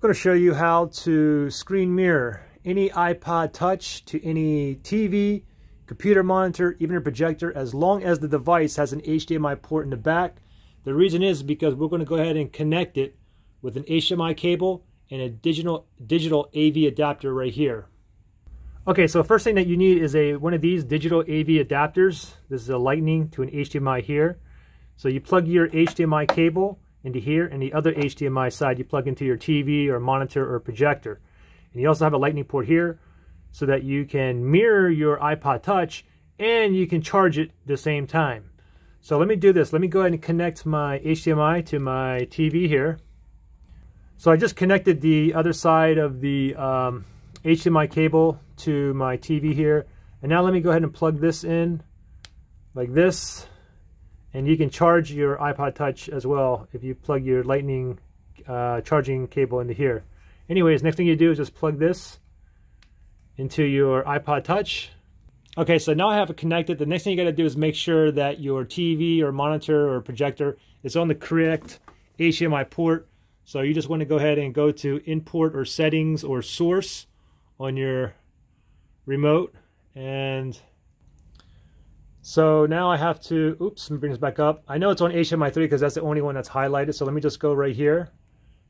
I'm going to show you how to screen mirror any iPod Touch to any TV, computer monitor, even a projector, as long as the device has an HDMI port in the back. The reason is because we're going to go ahead and connect it with an HDMI cable and a digital digital AV adapter right here. Okay, so first thing that you need is a one of these digital AV adapters. This is a lightning to an HDMI here. So you plug your HDMI cable into here, and the other HDMI side you plug into your TV or monitor or projector. And you also have a lightning port here so that you can mirror your iPod Touch and you can charge it the same time. So let me do this. Let me go ahead and connect my HDMI to my TV here. So I just connected the other side of the um, HDMI cable to my TV here. And now let me go ahead and plug this in like this. And you can charge your iPod Touch as well if you plug your lightning uh, charging cable into here. Anyways, next thing you do is just plug this into your iPod Touch. Okay, so now I have it connected. The next thing you gotta do is make sure that your TV or monitor or projector is on the correct HDMI port. So you just wanna go ahead and go to import or settings or source on your remote and so now I have to, oops, bring this back up. I know it's on HDMI 3 because that's the only one that's highlighted. So let me just go right here.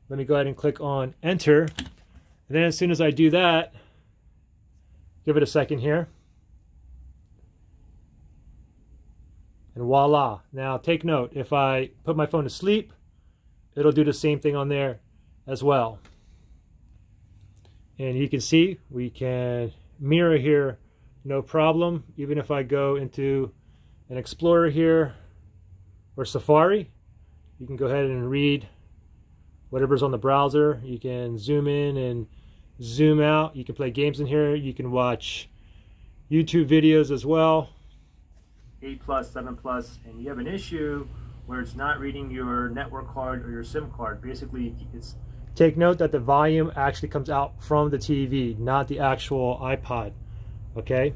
Let me go ahead and click on enter. And then as soon as I do that, give it a second here. And voila. Now take note, if I put my phone to sleep, it'll do the same thing on there as well. And you can see we can mirror here no problem. Even if I go into an Explorer here or Safari, you can go ahead and read whatever's on the browser. You can zoom in and zoom out. You can play games in here. You can watch YouTube videos as well. 8 plus, 7 plus, and you have an issue where it's not reading your network card or your SIM card. Basically, it's take note that the volume actually comes out from the TV, not the actual iPod okay?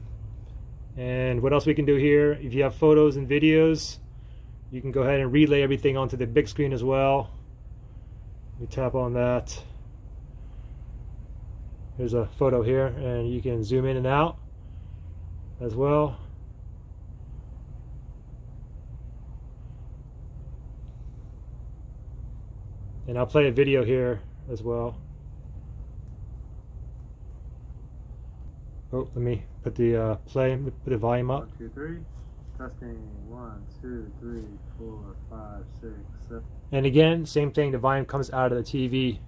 And what else we can do here? If you have photos and videos you can go ahead and relay everything onto the big screen as well. We tap on that. There's a photo here and you can zoom in and out as well. And I'll play a video here as well Oh, let me put the uh, play, put the volume up. One, two, three. Testing. One, two, three, four, five, six, seven. And again, same thing. The volume comes out of the TV,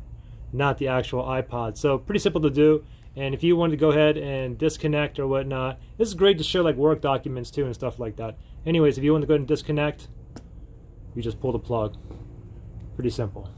not the actual iPod. So pretty simple to do. And if you wanted to go ahead and disconnect or whatnot, this is great to show like work documents too and stuff like that. Anyways, if you want to go ahead and disconnect, you just pull the plug. Pretty simple.